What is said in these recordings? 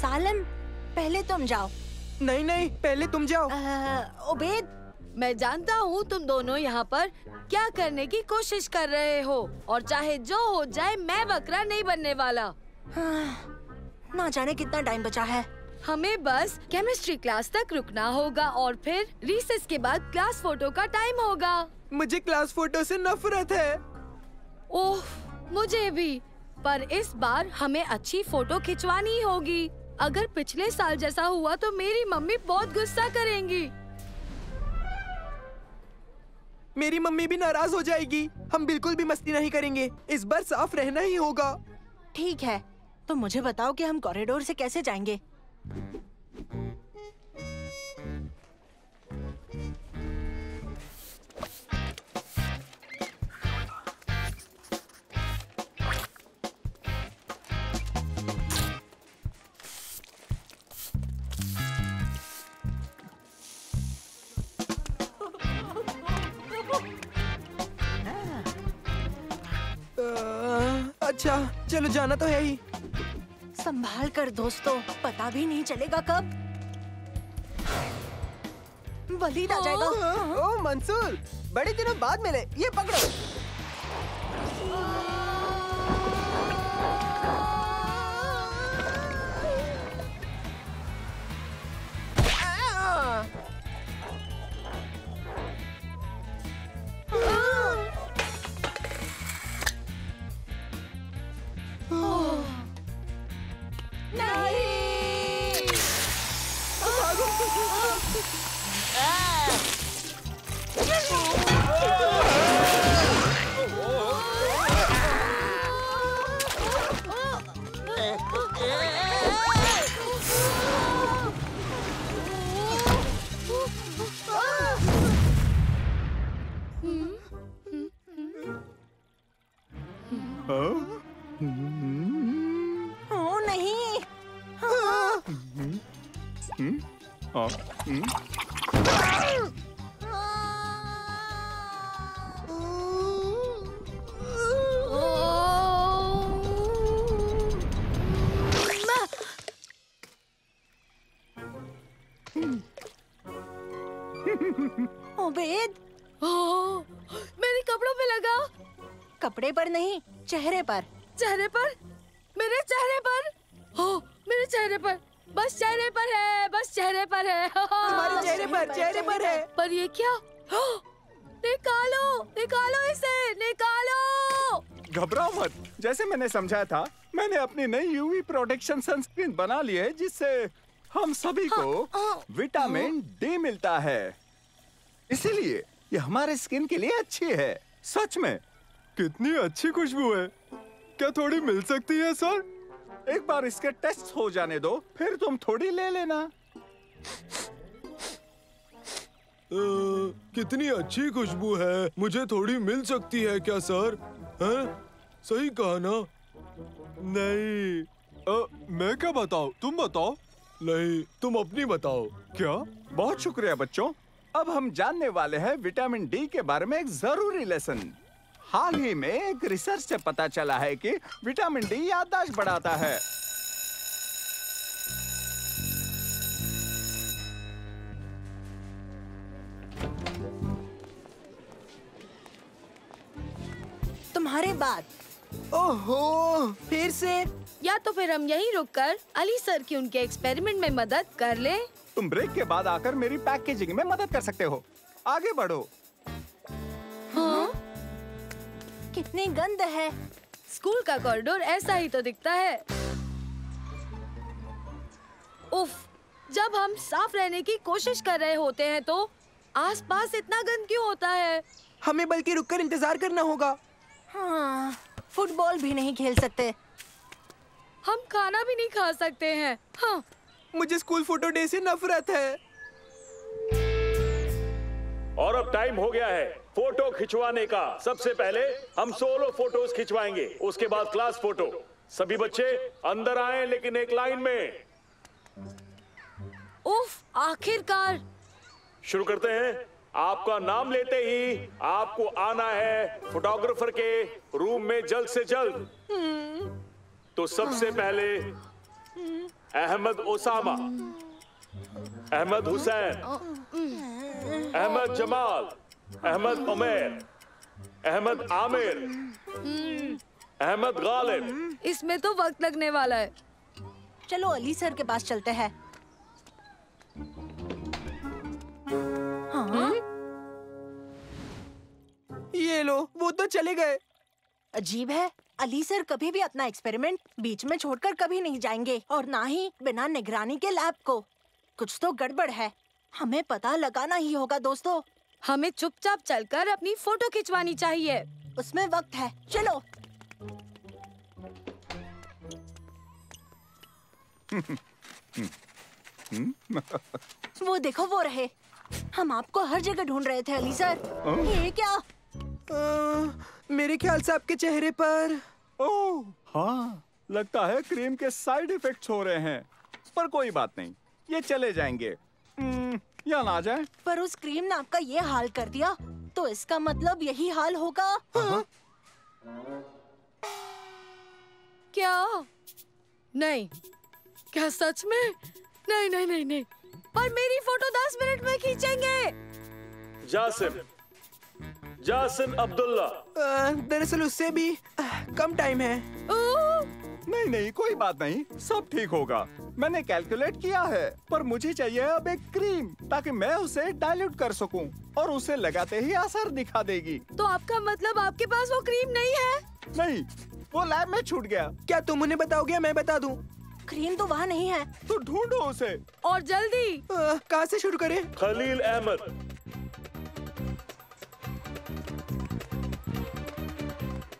सालन पहले तुम जाओ। नहीं नहीं पहले तुम जाओ। उबेद मैं जानता हूँ तुम दोनों यहाँ पर क्या करने की कोशिश कर रहे हो और चाहे जो हो जाए मैं बकरा नहीं बनने वाला। हाँ, ना जाने कितना टाइम बचा है। हमें बस केमिस्ट्री क्लास तक रुकना होगा और फिर रिसेस के बाद क्लास फ़ोटो का टाइम होगा। मुझे क्लास फ़ोटो से नफरत है। ओह मुझे भी। पर इस बार हमें अच्छी फ़ोटो खिंचवानी होगी। अगर पिछले साल जैसा हुआ तो मेरी मम्मी बहुत गुस्सा करेंगी। मेरी मम्मी भी नाराज़ हो जाएगी। हम बिल्कुल भी मस्ती नहीं करेंगे। इस बार साफ़ रहना ही होगा। ठीक है। तो मुझे बताओ कि हम कॉरिडोर से कैसे जाएँगे? अच्छा चलो जाना तो है ही। संभाल कर दोस्तों। पता भी नहीं चलेगा कब। वलीद आ जाएगा। ओ मंसूर बड़े दिनों बाद मिले। ये पकड़ो। उबेद ओह, मेरे कपड़ों पे लगा। कपड़े पर नहीं चेहरे पर। चेहरे पर? मेरे चेहरे पर? हो मेरे चेहरे पर। बस चेहरे पर है बस चेहरे पर है। तुम्हारे चेहरे पर चेहरे पर है। पर ये क्या? निकालो निकालो इसे निकालो। घबराओ मत। जैसे मैंने समझाया था मैंने अपनी नई यूवी प्रोटेक्शन सनस्क्रीन बना ली है जिससे हम सभी को विटामिन डी मिलता है। इसीलिए ये हमारे स्किन के लिए अच्छी है। सच में कितनी अच्छी खुशबू है। क्या थोड़ी मिल सकती है सर? एक बार इसके टेस्ट हो जाने दो फिर तुम थोड़ी ले लेना। अ, कितनी अच्छी खुशबू है। मुझे थोड़ी मिल सकती है क्या सर? हैं? सही कहा ना? नहीं। अ, मैं क्या बताऊँ? तुम बताओ। नहीं तुम अपनी बताओ। क्या? बहुत शुक्रिया बच्चों। अब हम जानने वाले हैं विटामिन डी के बारे में एक ज़रूरी लेसन। हाल ही में एक रिसर्च से पता चला है कि विटामिन डी याददाश्त बढ़ाता है। तुम्हारे बाद। ओहो! फिर से? या तो फिर हम यहीं रुककर अली सर की उनके एक्सपेरिमेंट में मदद कर ले। तुम ब्रेक के बाद आकर मेरी पैकेजिंग में मदद कर सकते हो। आगे बढ़ो। कितनी गंद है। स्कूल का कॉरिडोर ऐसा ही तो दिखता है। उफ जब हम साफ़ रहने की कोशिश कर रहे होते हैं तो आसपास इतना गंद क्यों होता है? हमें बल्कि रुककर इंतज़ार करना होगा। हाँ फुटबॉल भी नहीं खेल सकते। हम खाना भी नहीं खा सकते हैं। हाँ। मुझे स्कूल फ़ोटो डे से नफरत है। और अब टाइम हो गया है फ़ोटो खिंचवाने का। सबसे पहले हम सोलो फ़ोटोज़ खिंचवाएँगे उसके बाद क्लास फ़ोटो सभी बच्चे अंदर आए लेकिन एक लाइन में। उफ आखिरकार। शुरू करते हैं। आपका नाम लेते ही आपको आना है फोटोग्राफर के रूम में जल्द से जल्द। तो सबसे पहले अहमद ओसामा। अहमद हुसैन। अहमद जमाल अहमद उमेर अहमद आमिर अहमद गालिब। इसमें तो वक्त लगने वाला है। चलो अली सर के पास चलते हैं। हाँ। ये लो वो तो चले गए। अजीब है। अली सर कभी भी अपना एक्सपेरिमेंट बीच में छोड़कर कभी नहीं जाएँगे। और ना ही बिना निगरानी के लैब को। कुछ तो गड़बड़ है। हमें पता लगाना ही होगा दोस्तों। हमें चुपचाप चलकर अपनी फ़ोटो खिंचवानी चाहिए। उसमें वक्त है। चलो। वो देखो वो रहे। हम आपको हर जगह ढूंढ रहे थे अली सर। ये क्या? आ, मेरे ख्याल से आपके चेहरे पर। ओह हाँ लगता है क्रीम के साइड इफेक्ट्स हो रहे हैं। पर कोई बात नहीं ये चले जाएँगे। या ना जाए पर उस क्रीम ने आपका ये हाल कर दिया तो इसका मतलब यही हाल होगा? हाँ? क्या? नहीं। क्या सच में? नहीं नहीं नहीं नहीं। पर मेरी फ़ोटो दस मिनट में खींचेंगे। जासिम। जासिम अब्दुल्ला। दरअसल उससे भी कम टाइम है। ओह, नहीं नहीं कोई बात नहीं। सब ठीक होगा। मैंने कैलकुलेट किया है पर मुझे चाहिए अब एक क्रीम ताकि मैं उसे डाइल्यूट कर सकूँ और उसे लगाते ही असर दिखा देगी। तो आपका मतलब आपके पास वो क्रीम नहीं है? नहीं वो लैब में छूट गया। क्या तुम उन्हें बताओगे? मैं बता दूँ। क्रीम तो वहाँ नहीं है। तो ढूंढो उसे। और जल्दी। कहाँ से शुरू करें? खलील अहमद।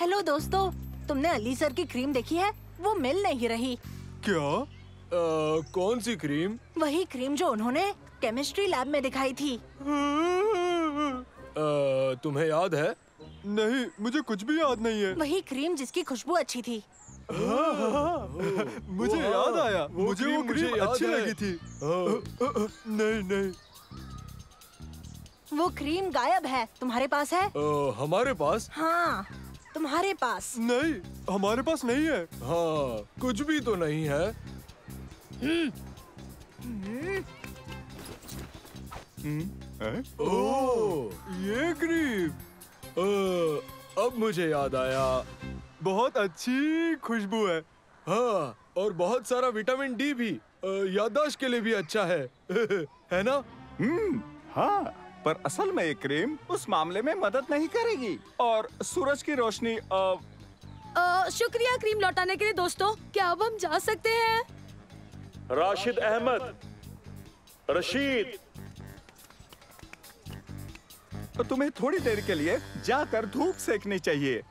हेलो दोस्तों तुमने अली सर की क्रीम देखी है? वो मिल नहीं रही। क्या? कौन सी क्रीम? वही क्रीम जो उन्होंने केमिस्ट्री लैब में दिखाई थी। आ, तुम्हें याद है? नहीं मुझे कुछ भी याद नहीं है। वही क्रीम जिसकी खुशबू अच्छी थी। मुझे याद आया। मुझे वो क्रीम अच्छी लगी थी। नहीं नहीं। वो क्रीम गायब है। तुम्हारे पास है? आ, हमारे पास? हाँ तुम्हारे पास। नहीं हमारे पास नहीं है। हाँ कुछ भी तो नहीं है। हैं? ये क्रीम अब मुझे याद आया बहुत अच्छी खुशबू है हाँ और बहुत सारा विटामिन डी भी आ, याददाश्त के लिए भी अच्छा है है ना हम्म हाँ पर असल में ये क्रीम उस मामले में मदद नहीं करेगी और सूरज की रोशनी अ, अ, शुक्रिया क्रीम लौटाने के लिए दोस्तों क्या अब हम जा सकते हैं राशिद अहमद रशीद तुम्हें थोड़ी देर के लिए जाकर धूप सेकनी चाहिए।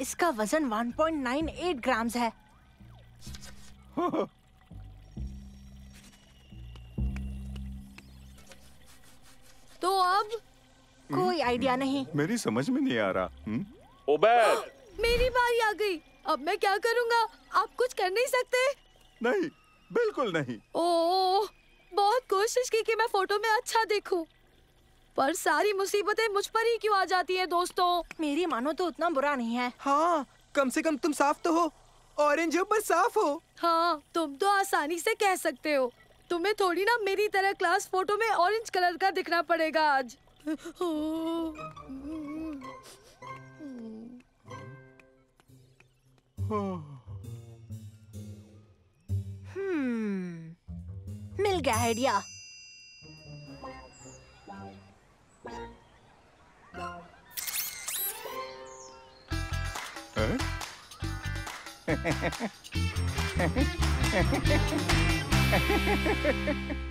इसका वज़न 1.98 ग्राम्स है। तो अब? कोई आइडिया नहीं। मेरी समझ में नहीं आ रहा हम्म? उबैद मेरी बारी आ गई। अब मैं क्या करूँगा? आप कुछ कर नहीं सकते। नहीं बिल्कुल नहीं। ओह बहुत कोशिश की कि मैं फ़ोटो में अच्छा दिखूं। पर सारी मुसीबतें मुझ पर ही क्यों आ जाती हैं दोस्तों? मेरी मानो तो उतना बुरा नहीं है। हाँ कम से कम तुम साफ़ तो हो ऑरेंज हो पर साफ़ हो। हाँ तुम तो आसानी से कह सकते हो। तुम्हें थोड़ी ना मेरी तरह क्लास फ़ोटो में ऑरेंज कलर का दिखना पड़ेगा आज। मिल गया आइडिया।